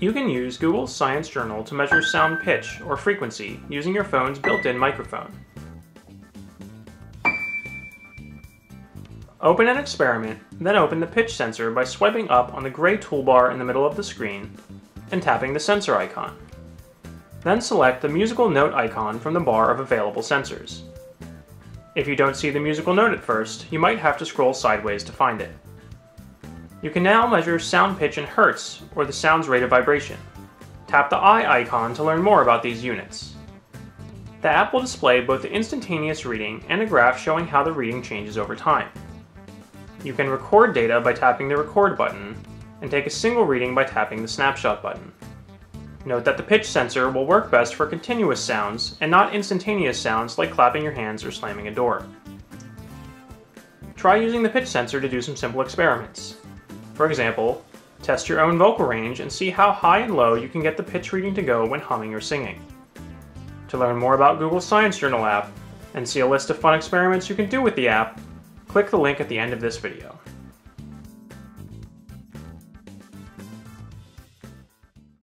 You can use Google's Science Journal to measure sound pitch or frequency using your phone's built-in microphone. Open an experiment, then open the pitch sensor by swiping up on the gray toolbar in the middle of the screen and tapping the sensor icon. Then select the musical note icon from the bar of available sensors. If you don't see the musical note at first, you might have to scroll sideways to find it. You can now measure sound pitch in hertz, or the sound's rate of vibration. Tap the eye icon to learn more about these units. The app will display both the instantaneous reading and a graph showing how the reading changes over time. You can record data by tapping the record button, and take a single reading by tapping the snapshot button. Note that the pitch sensor will work best for continuous sounds and not instantaneous sounds like clapping your hands or slamming a door. Try using the pitch sensor to do some simple experiments. For example, test your own vocal range and see how high and low you can get the pitch reading to go when humming or singing. To learn more about Google's Science Journal app and see a list of fun experiments you can do with the app, click the link at the end of this video.